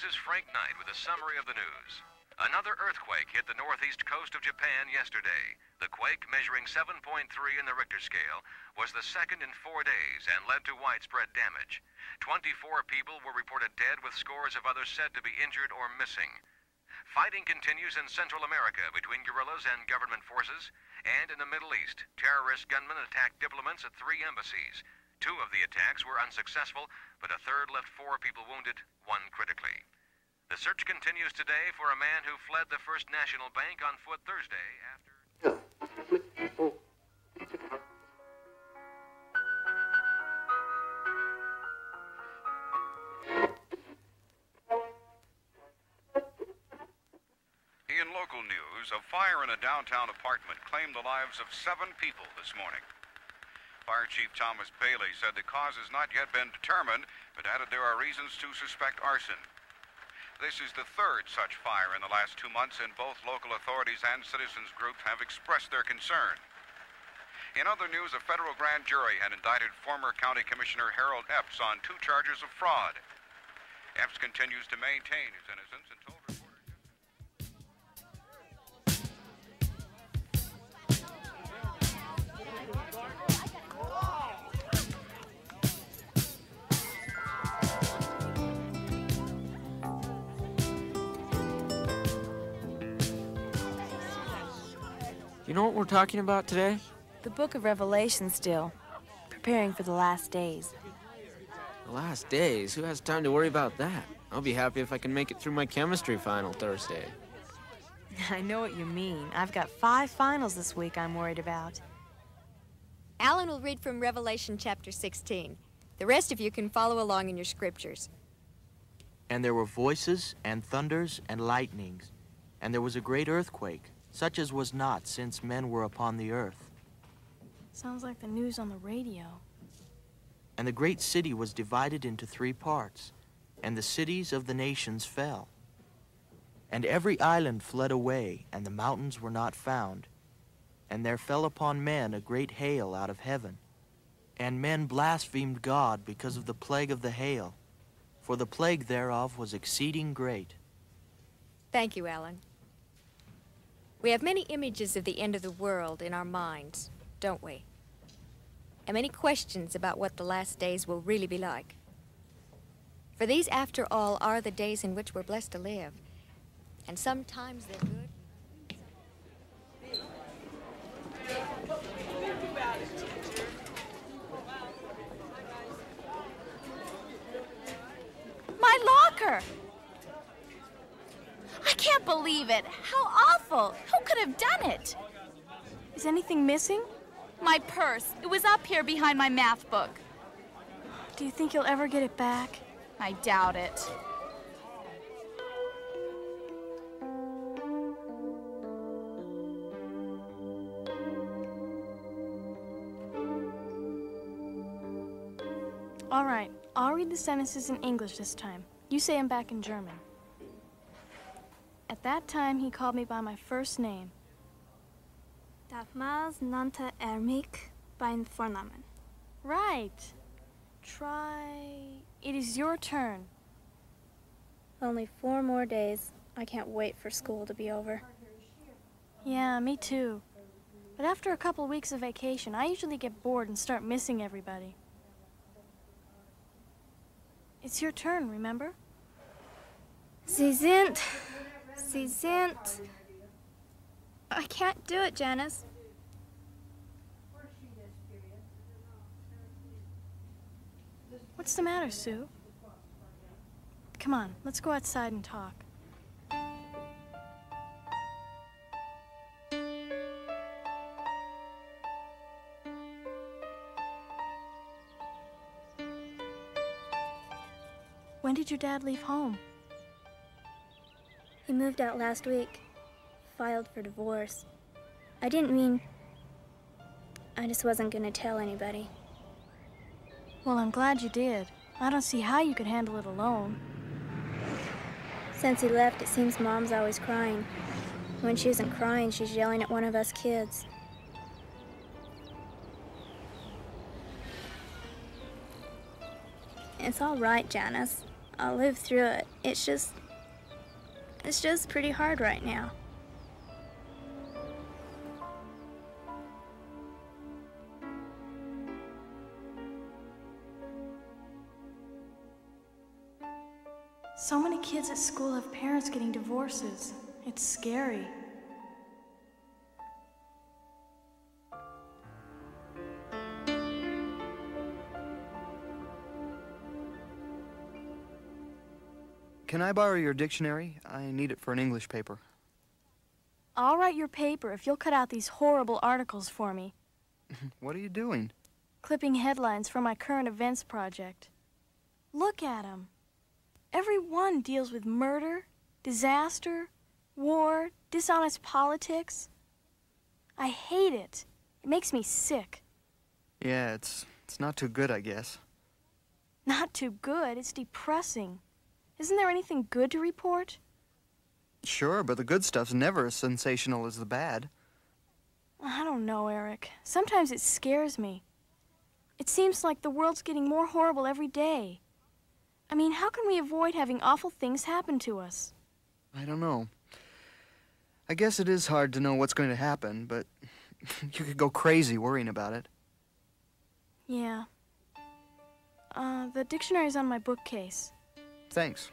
This is Frank Knight with a summary of the news. Another earthquake hit the northeast coast of Japan yesterday. The quake, measuring 7.3 in the Richter scale, was the second in four days and led to widespread damage. 24 people were reported dead, with scores of others said to be injured or missing. Fighting continues in Central America between guerrillas and government forces, and in the Middle East, terrorist gunmen attacked diplomats at three embassies. Two of the attacks were unsuccessful, but a third left four people wounded, one critically. The search continues today for a man who fled the First National Bank on foot Thursday after. In local news, a fire in a downtown apartment claimed the lives of seven people this morning. Fire Chief Thomas Bailey said the cause has not yet been determined, but added there are reasons to suspect arson. This is the third such fire in the last two months, and both local authorities and citizens groups have expressed their concern. In other news, a federal grand jury had indicted former County Commissioner Harold Epps on two charges of fraud. Epps continues to maintain his innocence and You know what we're talking about today? The book of Revelation still. Preparing for the last days. The last days. Who has time to worry about that? I'll be happy if I can make it through my chemistry final Thursday. I know what you mean. I've got five finals this week I'm worried about. Alan will read from Revelation chapter 16. The rest of you can follow along in your scriptures. And there were voices, and thunders, and lightnings. And there was a great earthquake, such as was not since men were upon the earth. Sounds like the news on the radio. And the great city was divided into three parts, and the cities of the nations fell. And every island fled away, and the mountains were not found. And there fell upon men a great hail out of heaven. And men blasphemed God because of the plague of the hail, for the plague thereof was exceeding great. Thank you, Alan. We have many images of the end of the world in our minds, don't we? And many questions about what the last days will really be like. For these, after all, are the days in which we're blessed to live. And sometimes they're good. My locker! Can't believe it. How awful. Who could have done it? Is anything missing? My purse. It was up here behind my math book. Do you think you'll ever get it back? I doubt it. All right, I'll read the sentences in English this time. You say them back in German. At that time, he called me by my first name. Da half miles Nanta Ermik by Fornamen. Right. Try. It is your turn. Only four more days. I can't wait for school to be over. Yeah, me too. But after a couple weeks of vacation, I usually get bored and start missing everybody. It's your turn, remember? Sie sind. Sie sind. I can't do it, Janice. What's the matter, Sue? Come on, let's go outside and talk. When did your dad leave home? He moved out last week. Filed for divorce. I didn't mean. I just wasn't gonna tell anybody. Well, I'm glad you did. I don't see how you could handle it alone. Since he left, it seems Mom's always crying. When she isn't crying, she's yelling at one of us kids. It's all right, Janice. I'll live through it. It's just. It's just pretty hard right now. So many kids at school have parents getting divorces. It's scary. Can I borrow your dictionary? I need it for an English paper. I'll write your paper if you'll cut out these horrible articles for me. What are you doing? Clipping headlines for my current events project. Look at 'em. Every one deals with murder, disaster, war, dishonest politics. I hate it. It makes me sick. Yeah, it's it's not too good, I guess. Not too good, it's depressing. Isn't there anything good to report? Sure, but the good stuff's never as sensational as the bad. I don't know, Eric. Sometimes it scares me. It seems like the world's getting more horrible every day. I mean, how can we avoid having awful things happen to us? I don't know. I guess it is hard to know what's going to happen, but you could go crazy worrying about it. Yeah. Uh, the dictionary's on my bookcase. Thanks.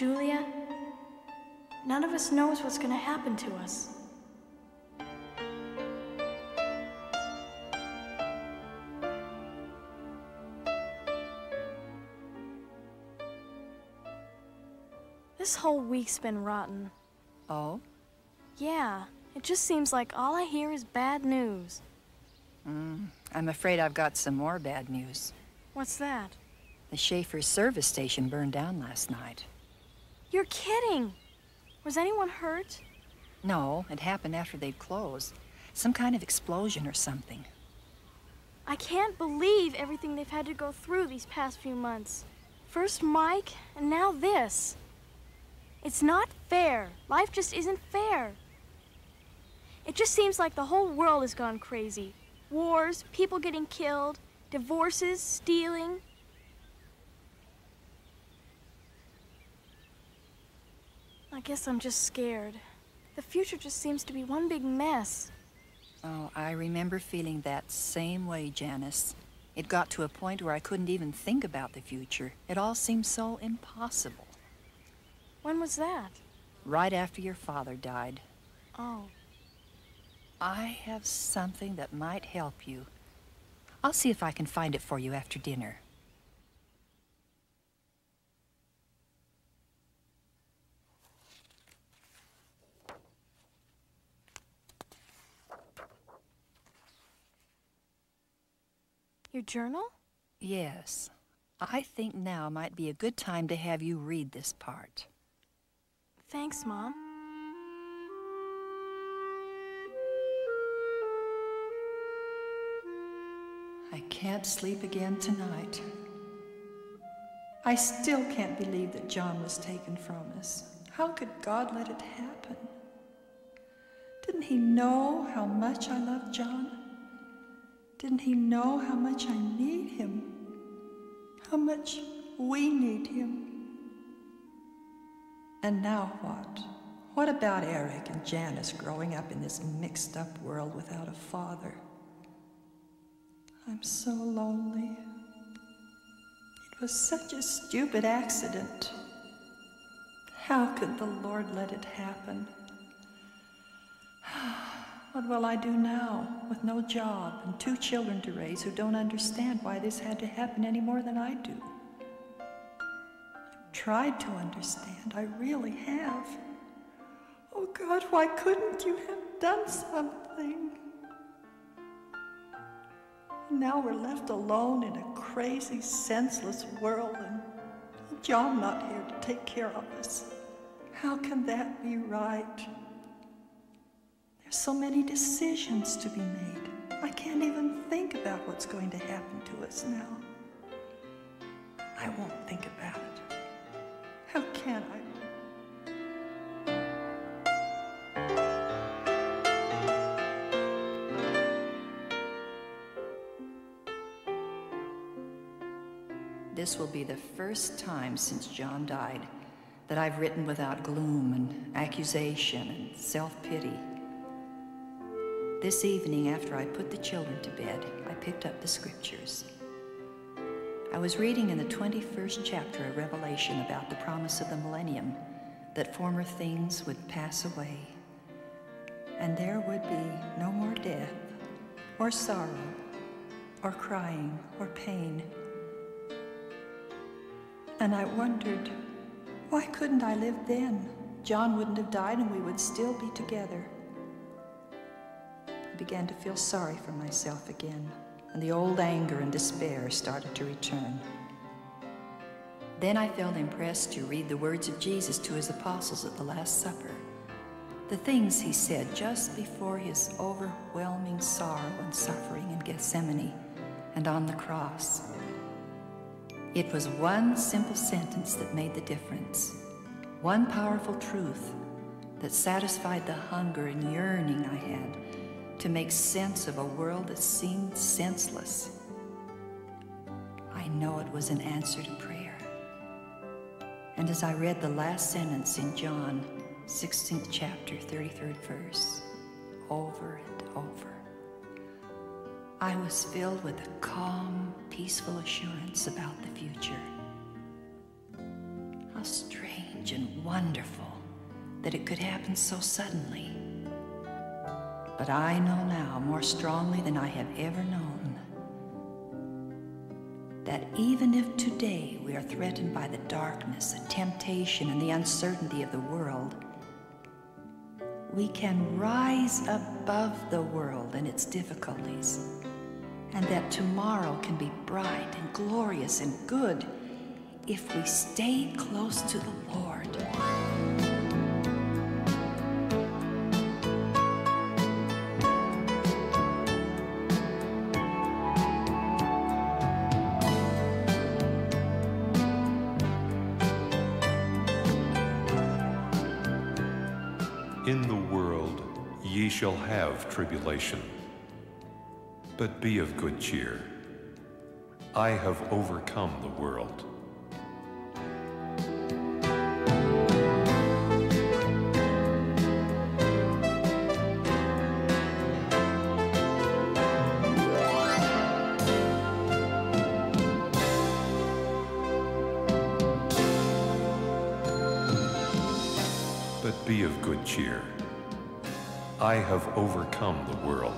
Julia, none of us knows what's going to happen to us. This whole week's been rotten. Oh? Yeah, it just seems like all I hear is bad news. Mm, I'm afraid I've got some more bad news. What's that? The Schaefer service station burned down last night. You're kidding! Was anyone hurt? No, it happened after they'd closed. Some kind of explosion or something. I can't believe everything they've had to go through these past few months. First Mike, and now this. It's not fair. Life just isn't fair. It just seems like the whole world has gone crazy. Wars, people getting killed, divorces, stealing. I guess I'm just scared. The future just seems to be one big mess. Oh, I remember feeling that same way, Janice. It got to a point where I couldn't even think about the future. It all seemed so impossible. When was that? Right after your father died. Oh. I have something that might help you. I'll see if I can find it for you after dinner. Your journal? Yes. I think now might be a good time to have you read this part. Thanks, Mom. I can't sleep again tonight. I still can't believe that John was taken from us. How could God let it happen? Didn't he know how much I love John? Didn't he know how much I need him? How much we need him? And now what? What about Eric and Janice growing up in this mixed up world without a father? I'm so lonely. It was such a stupid accident. How could the Lord let it happen? What will I do now with no job and two children to raise who don't understand why this had to happen any more than I do? I've tried to understand, I really have. Oh God, why couldn't you have done something? Now we're left alone in a crazy, senseless world, and John not here to take care of us. How can that be right? There's so many decisions to be made. I can't even think about what's going to happen to us now. I won't think about it. How can I? This will be the first time since John died that I've written without gloom and accusation and self pity. This evening, after I put the children to bed, I picked up the scriptures. I was reading in the 21st chapter of Revelation about the promise of the millennium that former things would pass away, and there would be no more death, or sorrow, or crying, or pain. And I wondered, why couldn't I live then? John wouldn't have died and we would still be together. Began to feel sorry for myself again, and the old anger and despair started to return. Then I felt impressed to read the words of Jesus to his apostles at the Last Supper. The things he said just before his overwhelming sorrow and suffering in Gethsemane and on the cross. It was one simple sentence that made the difference, one powerful truth that satisfied the hunger and yearning I had to make sense of a world that seemed senseless. I know it was an answer to prayer. And as I read the last sentence in John 16th chapter, 33rd verse, over and over, I was filled with a calm, peaceful assurance about the future. How strange and wonderful that it could happen so suddenly. But I know now more strongly than I have ever known that even if today we are threatened by the darkness, the temptation, and the uncertainty of the world, we can rise above the world and its difficulties, and that tomorrow can be bright and glorious and good if we stay close to the Lord. Ye shall have tribulation. But be of good cheer. I have overcome the world. But be of good cheer. I have overcome the world.